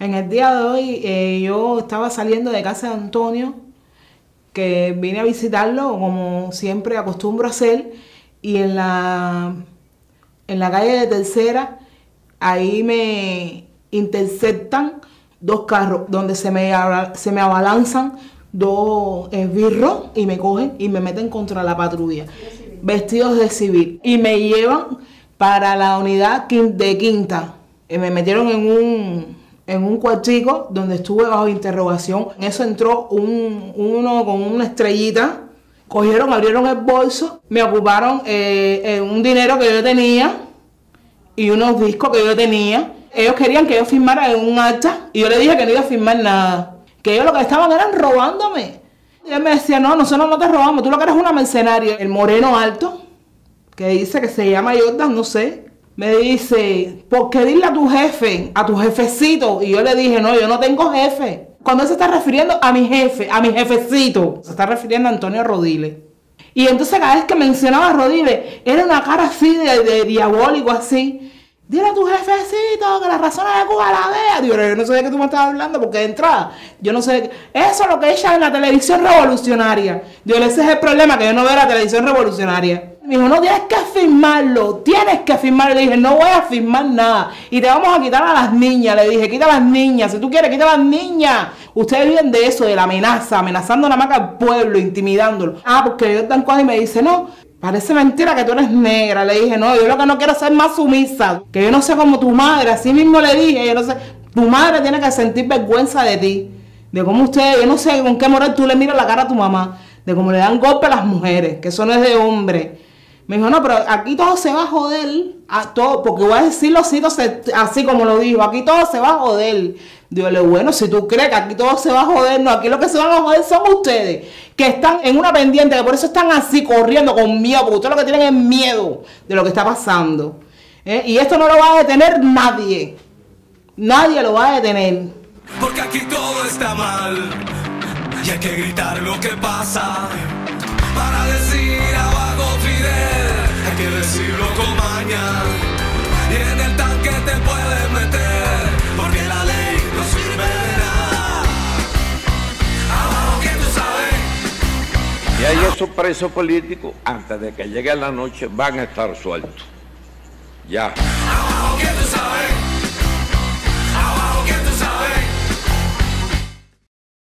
En el día de hoy eh, yo estaba saliendo de casa de Antonio, que vine a visitarlo como siempre acostumbro a hacer, y en la, en la calle de Tercera, ahí me interceptan dos carros donde se me, se me abalanzan dos esbirros y me cogen y me meten contra la patrulla, vestidos de civil, y me llevan para la unidad de quinta. Eh, me metieron en un, en un cuartico donde estuve bajo interrogación. En eso entró un, uno con una estrellita. Cogieron, abrieron el bolso, me ocuparon eh, eh, un dinero que yo tenía y unos discos que yo tenía. Ellos querían que yo firmara en un acta y yo le dije que no iba a firmar nada. Que ellos lo que estaban eran robándome. Y él me decía, no, nosotros no te robamos, tú lo que eres una mercenaria. El moreno alto, que dice que se llama Jordan, no sé, me dice, ¿por qué dile a tu jefe, a tu jefecito? Y yo le dije, no, yo no tengo jefe. Cuando él se está refiriendo a mi jefe, a mi jefecito, se está refiriendo a Antonio Rodiles. Y entonces cada vez que mencionaba a Rodiles, era una cara así de, de diabólico, así. Dile a tu jefecito que las razones de Cuba la vea. Digo, yo no sé de qué tú me estás hablando, porque de entrada, yo no sé. Eso es lo que ella en la televisión revolucionaria. Digo, ese es el problema, que yo no veo la televisión revolucionaria. Me dijo, no tienes que firmarlo, tienes que firmarlo. Le dije, no voy a firmar nada. Y te vamos a quitar a las niñas. Le dije, quita a las niñas. Si tú quieres, quita a las niñas. Ustedes viven de eso, de la amenaza, amenazando nada más al pueblo, intimidándolo. Ah, porque yo tan y me dice, no, parece mentira que tú eres negra. Le dije, no, yo lo que no quiero es ser más sumisa. Que yo no sé como tu madre, así mismo le dije, yo no sé. Tu madre tiene que sentir vergüenza de ti. De cómo usted, yo no sé con qué moral tú le miras la cara a tu mamá. De cómo le dan golpe a las mujeres, que eso no es de hombre. Me dijo, no, pero aquí todo se va a joder. A todo, porque voy a decirlo así, entonces, así como lo dijo, aquí todo se va a joder. Digo, bueno, si tú crees que aquí todo se va a joder, no, aquí lo que se van a joder son ustedes, que están en una pendiente, que por eso están así corriendo con miedo, porque ustedes lo que tienen es miedo de lo que está pasando. ¿eh? Y esto no lo va a detener nadie. Nadie lo va a detener. Porque aquí todo está mal. Y hay que gritar lo que pasa. Para decir abajo Fidel, hay que decirlo con maña. Y en el tanque te puedes meter. Porque la ley no sirve de nada. Abajo que tú sabes. Y ahí esos presos políticos, antes de que llegue la noche, van a estar sueltos. Ya. Abajo que tú sabes.